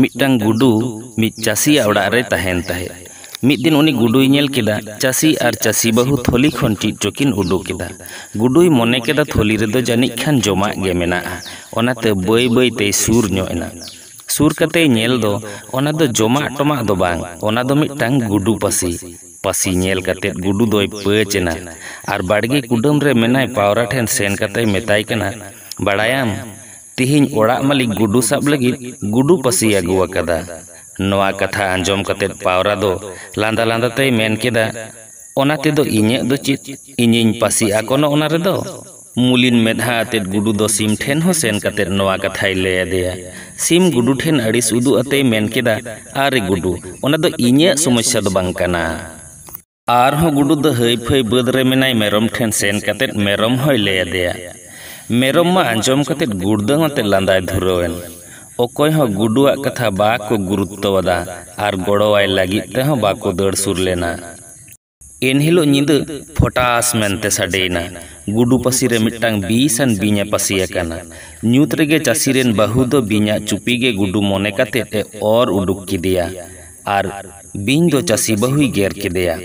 ᱢᱤᱫᱴᱟᱝ ᱜᱩᱰᱩ ᱢᱤᱫ ᱪᱟᱹᱥᱤᱭᱟᱜ ᱚᱲᱟᱜ ᱨᱮ ᱛᱟᱦᱮᱱ ᱛᱟᱦᱮᱸᱫ ᱢᱤᱫ ᱫᱤᱱ ᱩᱱᱤ ᱜᱩᱰᱩᱭ ᱧᱮᱞ ᱠᱮᱫᱟ ᱪᱟᱹᱥᱤ ᱟᱨ ᱪᱟᱹᱥᱤ ᱵᱟᱹᱦᱩ ᱛᱷᱚᱞᱤ ᱠᱷᱚᱱ ᱪᱮᱫ ᱪᱚᱠᱤᱱ ᱩᱰᱩᱠ ᱠᱮᱫᱟ ᱜᱩᱰᱩᱭ ᱢᱚᱱᱮ ᱠᱮᱫᱟ ᱛᱷᱚᱞᱤ ᱨᱮᱫᱚ ᱡᱟᱹᱱᱤᱡ ᱠᱷᱟᱱ ᱡᱚᱢᱟᱜ ᱜᱮ ᱢᱮᱱᱟᱜᱼᱟ ᱚᱱᱟᱛᱮ ᱵᱟᱹᱭ ᱵᱟᱹᱭᱛᱮᱭ ᱥᱩᱨ ᱧᱚᱜ ᱮᱱᱟ ᱥᱩᱨ ᱠᱟᱛᱮᱭ ᱧᱮᱞ ᱫᱚ ᱚᱱᱟ ᱫᱚ ᱡᱚᱢᱟᱜ ᱴᱚᱢᱟᱜ ᱫᱚ ᱵᱟᱝ ᱚᱱᱟ ᱫᱚ ᱢᱤᱫᱴᱟᱝ ᱜᱩᱰᱩ ᱯᱟᱹᱥᱤ ᱯᱟᱹᱥᱤ ᱧᱮᱞ ᱠᱟᱛᱮᱫ ᱜᱩᱰᱩ ᱫᱚᱭ ᱯᱟᱹᱪ ᱮᱱᱟ ᱟᱨ ᱵᱟᱲᱜᱮ ᱠᱩᱰᱟᱹᱢ ᱨᱮ ᱢᱮᱱᱟᱭ ᱯᱟᱣᱨᱟ ᱴᱷᱮᱱ ᱥᱮᱱ ᱠᱟᱛᱮᱭ ᱢᱮᱛᱟᱭ ᱠᱟᱱᱟ ᱵᱟᱲᱟᱭᱟᱢ ओड़ा मालिक गुडू सब लगी गुडू पसी अगु अकदा नवा कथा अंजम कते पावरा दो लांदा लांदा ते मेन केदा ओना ते दो इnye दो चित इᱧिᱧ पसी आकोनो ओना रे दो मुलिन मेधा ते गुडू दो सिम ठेन हो सेन कते नवा कथाय ले देया सिम गुडू ठेन अड़िस उदु अते मेन केदा आरे गुडू ओना दो इnye समस्या दो बांग कना आर हो गुडू दो हई फई बद रे मेनाय मेरम ठेन सेन कते मेरम ᱢᱮᱨᱚᱢ ᱢᱟ ᱟᱸᱡᱚᱢ ᱠᱟᱛᱮ ᱜᱩᱰᱟᱹᱝ ᱟᱛᱮ ᱞᱟᱸᱫᱟᱭ ᱫᱷᱩᱨᱟᱹᱣᱮᱱ ᱚᱠᱚᱭ ᱦᱚᱸ ᱜᱩᱰᱩᱣᱟᱜ ᱠᱟᱛᱷᱟ ᱵᱟᱠᱚ ᱜᱩᱨᱩᱛᱛᱚᱣᱟᱫᱟ ᱟᱨ ᱜᱚᱲᱚᱣᱟᱭ ᱞᱟᱹᱜᱤᱫ ᱛᱮᱦᱚᱸ ᱵᱟᱠᱚ ᱫᱟᱹᱲ ᱥᱩᱨ ᱞᱮᱱᱟ ᱮᱱᱦᱤᱞᱳᱜ ᱧᱤᱫᱟᱹ ᱯᱷᱚᱴᱟᱥ ᱢᱮᱱᱛᱮ ᱥᱟᱰᱮᱭᱮᱱᱟ ᱜᱩᱰᱩ ᱯᱟᱹᱥᱤ ᱨᱮ ᱢᱤᱫᱴᱟᱝ ᱵᱤᱥᱟᱱ ᱵᱤᱧᱮ ᱯᱟᱹᱥᱤ ᱟᱠᱟᱱᱟ ᱧᱩᱛ ᱨᱮᱜᱮ ᱪᱟᱹᱥᱤ ᱨᱮᱱ ᱵᱟᱹᱦᱩ ᱫᱚ ᱵᱤᱧᱟᱜ ᱪᱩᱯᱤ ᱜᱮ ᱜᱩᱰᱩ ᱢᱚᱱᱮ ᱠᱟᱛᱮᱫ ᱮ ᱚᱨ ᱩᱰᱩᱠ ᱠᱮᱫᱮᱭᱟ ᱟᱨ ᱵᱤᱧ ᱫᱚ ᱪᱟᱹᱥᱤ ᱵᱟᱹᱦᱩᱭ ᱜᱮᱨ ᱠᱮᱫᱮᱭᱟ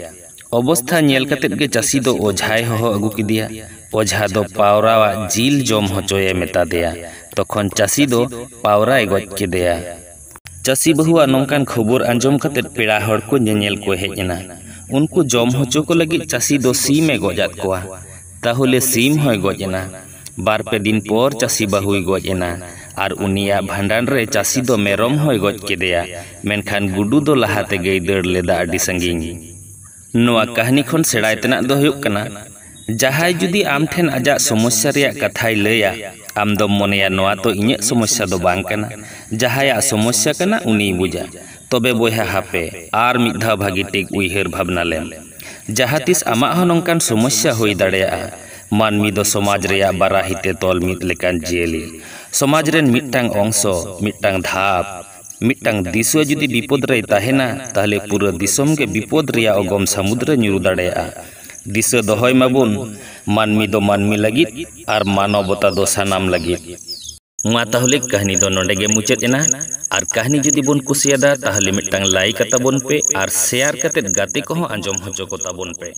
ᱚᱵᱚᱥᱛᱷᱟ ᱧᱮᱞ ᱠᱟᱛᱮᱫ ᱜᱮ ᱪᱟᱹᱥᱤ ᱫᱚ ᱚᱡᱷᱟᱭ ᱦᱚᱦᱚ ᱟᱹᱜᱩ ᱠᱮᱫᱮᱭᱟ ओझा दो पावरा जिल जम हचोए मेता तक तखन चासी दो पावरा गज के चाषी बहुआ नौकान खबर आंजम कते पेड़ा हड़ को नेल को हेजना उनको जम हचो को लगी चाषी दो सीम गजात को सीम हो गजना बार पे दिन पर चाषी बहु गजना और उनिया भांडान रे चासी दो मेरम हो गज के देया। गुडू दो लहाते गई दड़ लेदा सांगी संगिंग। कहानी खन सेड़ाय तेना jahai judi amten aja somosya riyak kathai leya amdom moneya noa inye inyek somosya do bangkana jahai ya a somosya kena uni buja. Tobe boya hape ar mikdha bhagi tig uihir bhabna lem. Jahatis ama honongkan somosya hoi dadaya man mido somaj riyak barahite tol mit lekan jeli. Somaj ren mitang onso, mitang dhap. Mitang disua judi bipod rey tahena tahle pura disom ke bipod riyak ogom samudra nyuru dadaya ᱫᱤᱥᱟᱹ ᱫᱚᱦᱚᱭ ᱢᱟᱵᱚᱱ ᱢᱟᱹᱱᱢᱤ ᱫᱚ ᱢᱟᱹᱱᱢᱤ ᱞᱟᱹᱜᱤᱫ ᱟᱨ ᱢᱟᱱᱚᱵᱚᱛᱟ ᱫᱚ ᱥᱟᱱᱟᱢ ᱞᱟᱹᱜᱤᱫ ᱢᱟ ᱛᱟᱦᱚᱞᱮ ᱠᱟᱹᱦᱱᱤ ᱫᱚ ᱱᱚᱰᱮ ᱜᱮ ᱢᱩᱪᱟᱹᱫ ᱮᱱᱟ ᱟᱨ ᱠᱟᱹᱦᱱᱤ ᱡᱩᱫᱤ ᱵᱚᱱ ᱠᱩᱥᱤᱭᱟᱫᱟ ᱛᱟᱦᱚᱞᱮ ᱢᱤᱫᱴᱟᱝ ᱞᱟᱭᱤᱠ ᱟᱛᱟᱵᱚᱱ ᱯᱮ ᱟᱨ ᱥᱮᱭᱟᱨ ᱠᱟᱛᱮᱫ ᱜᱟᱛᱮ ᱠᱚᱦᱚᱸ ᱟᱸᱡᱚᱢ ᱦᱚᱪᱚ ᱠᱚᱛᱟᱵᱚᱱ ᱯᱮ